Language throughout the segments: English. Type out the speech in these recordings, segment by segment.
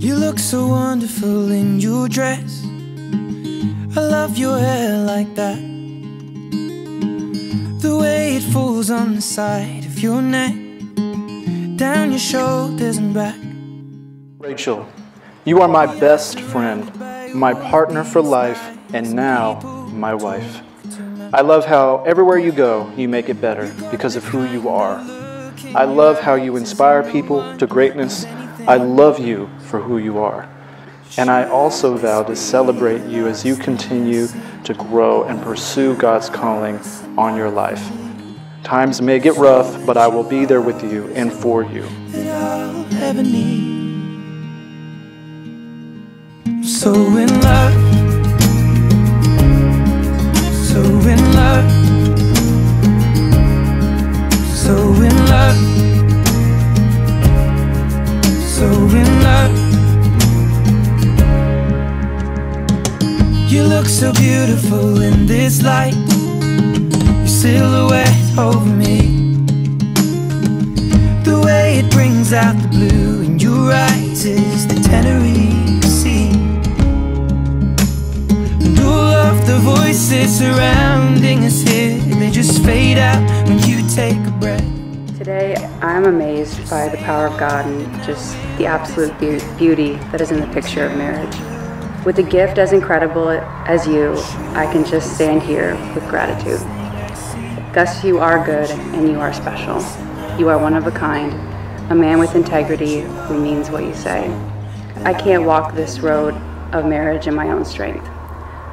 You look so wonderful in your dress. I love your hair like that. The way it falls on the side of your neck, down your shoulders and back. Rachel, you are my best friend, my partner for life, and now my wife. I love how everywhere you go, you make it better because of who you are. I love how you inspire people to greatness. I love you for who you are. And I also vow to celebrate you as you continue to grow and pursue God's calling on your life. Times may get rough, but I will be there with you and for you. So in love, You look so beautiful in this light, your silhouette over me. The way it brings out the blue in your eyes is the Tenerife Sea. And all of the voices surrounding us here, they just fade out when you take a breath. Today, I'm amazed by the power of God and just the absolute be- beauty that is in the picture of marriage. With a gift as incredible as you, I can just stand here with gratitude. Gus, you are good and you are special. You are one of a kind, a man with integrity who means what you say. I can't walk this road of marriage in my own strength,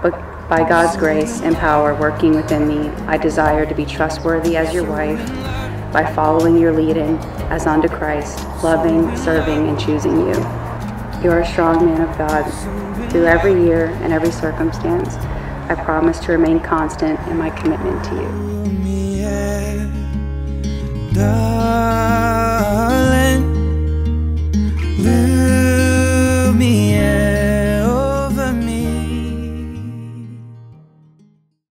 but by God's grace and power working within me, I desire to be trustworthy as your wife by following your leading as unto Christ, loving, serving, and choosing you. You are a strong man of God. Through every year and every circumstance, I promise to remain constant in my commitment to you.